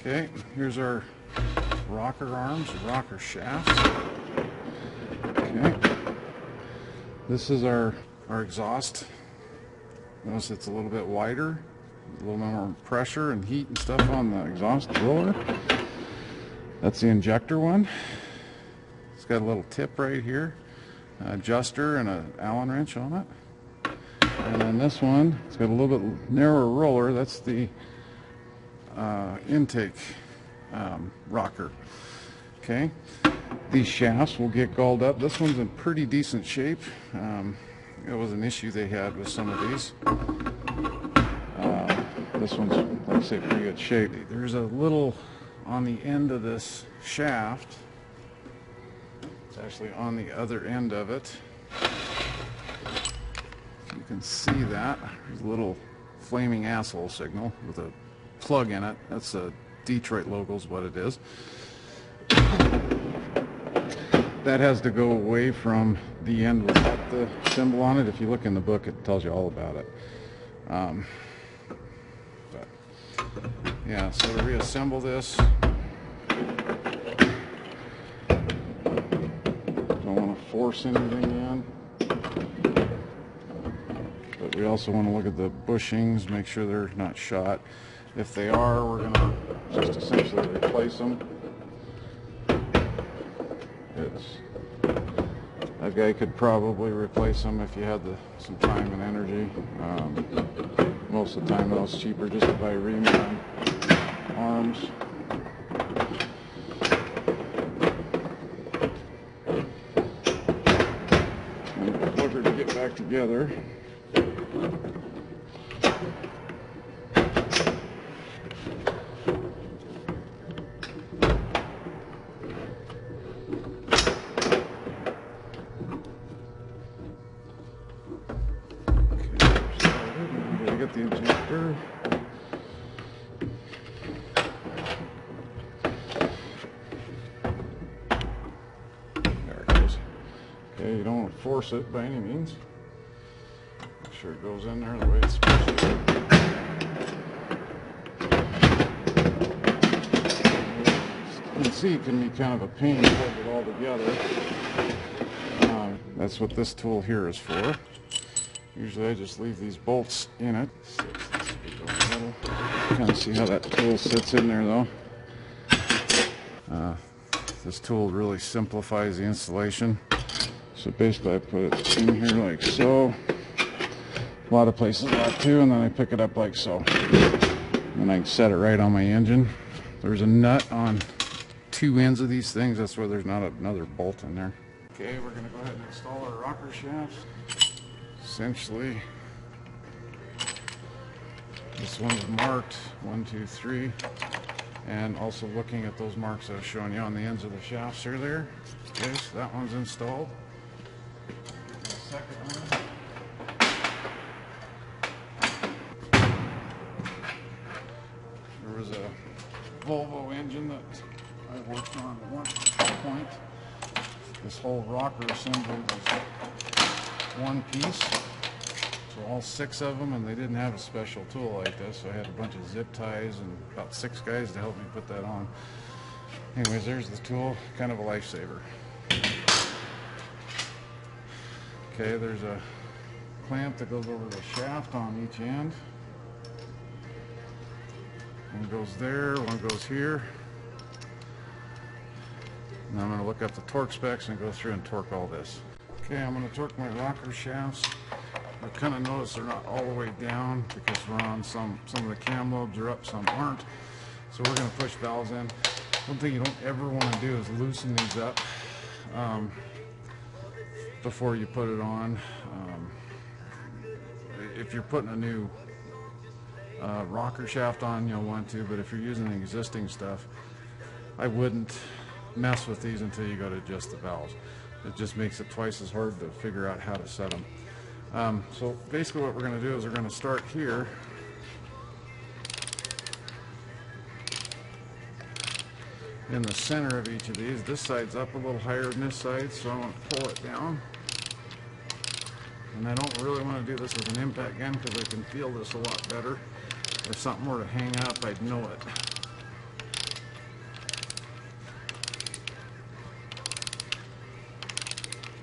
Okay, here's our rocker arms, rocker shafts. Okay. This is our, our exhaust. Notice it's a little bit wider, a little more pressure and heat and stuff on the exhaust blower. That's the injector one. It's got a little tip right here, adjuster and an Allen wrench on it. And then this one, it's got a little bit narrower roller. That's the uh, intake um, rocker. Okay, these shafts will get galled up. This one's in pretty decent shape. Um, it was an issue they had with some of these. Uh, this one's, like I say, pretty good shape. There's a little on the end of this shaft. It's actually on the other end of it. You can see that. There's a little flaming asshole signal with a plug in it. That's a Detroit logo is what it is. That has to go away from the end without the symbol on it. If you look in the book, it tells you all about it. Um, but, yeah, so to reassemble this, don't want to force anything in. But we also want to look at the bushings, make sure they're not shot. If they are, we're going to just essentially replace them. It's, that guy could probably replace them if you had the, some time and energy. Um, most of the time, though, it's cheaper just to buy reman arms. And plugger to get back together. Okay, you don't want to force it by any means. Make sure it goes in there the way it's supposed to. You can see it can be kind of a pain to hold it all together. Um, that's what this tool here is for. Usually I just leave these bolts in it. Kind of see how that tool sits in there though. Uh, this tool really simplifies the installation. So basically I put it in here like so. A lot of places like too, and then I pick it up like so. And I can set it right on my engine. There's a nut on two ends of these things. That's why there's not another bolt in there. Okay, we're gonna go ahead and install our rocker shafts. Essentially, this one's marked one, two, three, and also looking at those marks I was showing you on the ends of the shafts earlier. Okay, so that one's installed. Second one. There was a Volvo engine that I worked on at one point. This whole rocker assembly was one piece. So all six of them, and they didn't have a special tool like this, so I had a bunch of zip ties and about six guys to help me put that on. Anyways, there's the tool, kind of a lifesaver. Okay, there's a clamp that goes over the shaft on each end. One goes there, one goes here. Now I'm going to look up the torque specs and go through and torque all this. Okay, I'm going to torque my rocker shafts. I kind of notice they're not all the way down because we're on some, some of the cam lobes are up, some aren't. So we're going to push valves in. One thing you don't ever want to do is loosen these up um, before you put it on. Um, if you're putting a new uh, rocker shaft on, you'll want to, but if you're using the existing stuff, I wouldn't mess with these until you go to adjust the valves. It just makes it twice as hard to figure out how to set them. Um, so basically what we're going to do is we're going to start here. In the center of each of these. This side's up a little higher than this side, so I'm going to pull it down. And I don't really want to do this with an impact gun because I can feel this a lot better. If something were to hang up, I'd know it.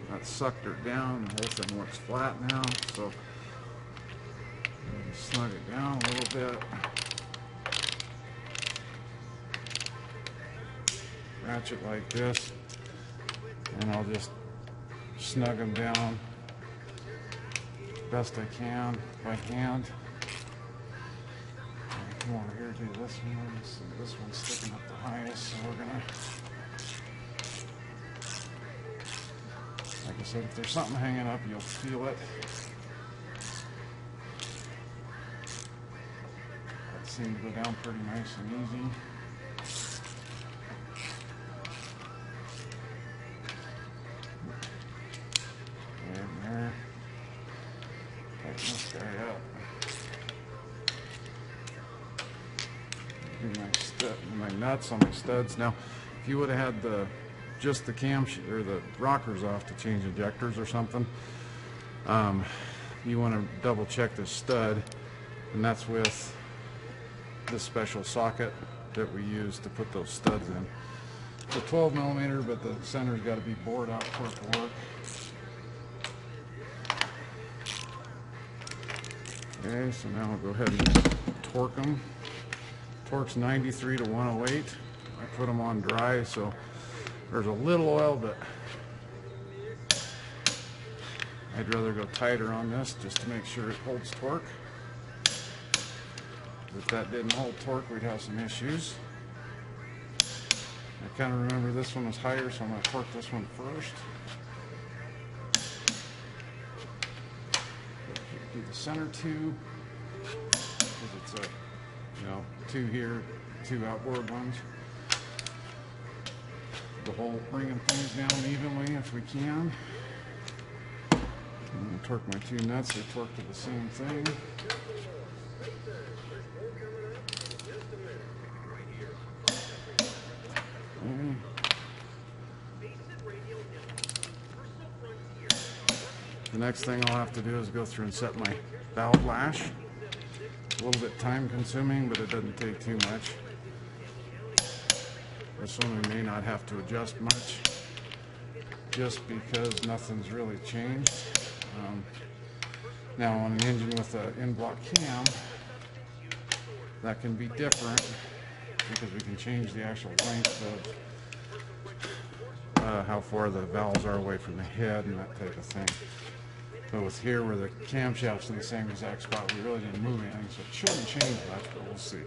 That sucked her down. The whole thing looks flat now, so snug it down a little bit. Ratchet like this, and I'll just snug them down best I can by hand. Come over here, do this one. This, this one's sticking up the highest, so we're gonna. Like I said, if there's something hanging up, you'll feel it. That seemed to go down pretty nice and easy. Nuts on my studs. Now, if you would have had the just the cam or the rockers off to change injectors or something, um, you want to double check the stud, and that's with this special socket that we use to put those studs in. It's a 12 millimeter, but the center's got to be bored out for it to work. Okay, so now I'll go ahead and torque them. Torque's 93 to 108. I put them on dry, so there's a little oil, but I'd rather go tighter on this just to make sure it holds torque. If that didn't hold torque, we'd have some issues. I kind of remember this one was higher, so I'm going to torque this one first. Do the center two, because it's a, know, two here, two outboard ones. The whole bringing things down evenly if we can. I'm gonna torque my two nuts, they torque to the same thing. The next thing I'll have to do is go through and set my valve lash. A little bit time consuming, but it doesn't take too much. This one we may not have to adjust much, just because nothing's really changed. Um, now on an engine with an in-block cam, that can be different because we can change the actual length of uh, how far the valves are away from the head and that type of thing. But with here where the camshaft's in the same exact spot, we really didn't move anything, so it shouldn't change much, but we'll see.